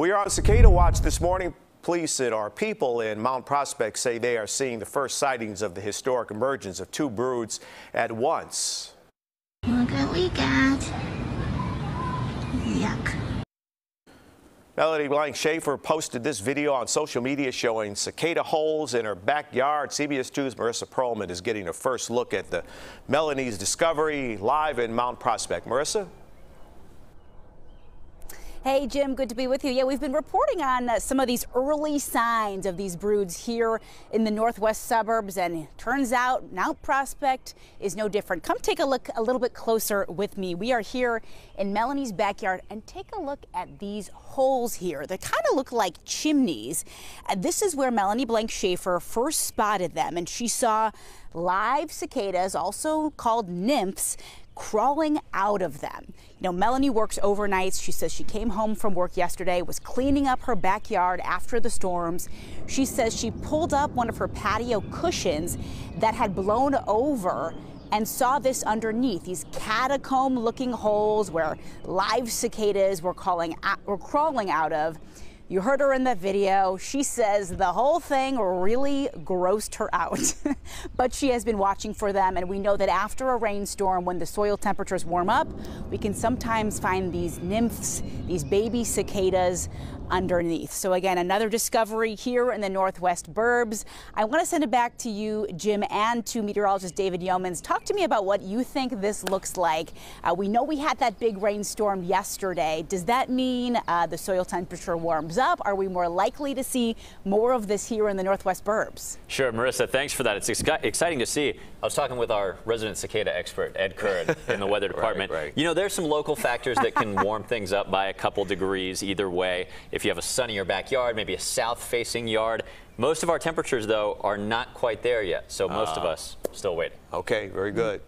We are on Cicada Watch this morning. Police and our people in Mount Prospect say they are seeing the first sightings of the historic emergence of two broods at once. Look what we got. Yuck. Melanie Blank Schaefer posted this video on social media showing cicada holes in her backyard. CBS 2's Marissa Perlman is getting a first look at the Melanie's discovery live in Mount Prospect. Marissa? Hey, Jim, good to be with you. Yeah, we've been reporting on uh, some of these early signs of these broods here in the northwest suburbs, and turns out Mount Prospect is no different. Come take a look a little bit closer with me. We are here in Melanie's backyard, and take a look at these holes here. They kind of look like chimneys. And this is where Melanie Blank Schaefer first spotted them, and she saw live cicadas, also called nymphs, crawling out of them. You know, Melanie works overnights. She says she came home from work yesterday, was cleaning up her backyard after the storms. She says she pulled up one of her patio cushions that had blown over and saw this underneath these catacomb looking holes where live cicadas were, calling, were crawling out of. You heard her in the video. She says the whole thing really grossed her out, but she has been watching for them. And we know that after a rainstorm, when the soil temperatures warm up, we can sometimes find these nymphs, these baby cicadas underneath. So again, another discovery here in the Northwest Burbs. I want to send it back to you, Jim, and to meteorologist David Yeomans. Talk to me about what you think this looks like. Uh, we know we had that big rainstorm yesterday. Does that mean uh, the soil temperature warms up? Are we more likely to see more of this here in the Northwest Burbs? Sure, Marissa, thanks for that. It's ex exciting to see. I was talking with our resident cicada expert, Ed Curran, in the weather department. right, right. You know, there's some local factors that can warm things up by a couple degrees either way. If you have a sunnier backyard, maybe a south-facing yard. Most of our temperatures, though, are not quite there yet, so most uh, of us still waiting. Okay, very good.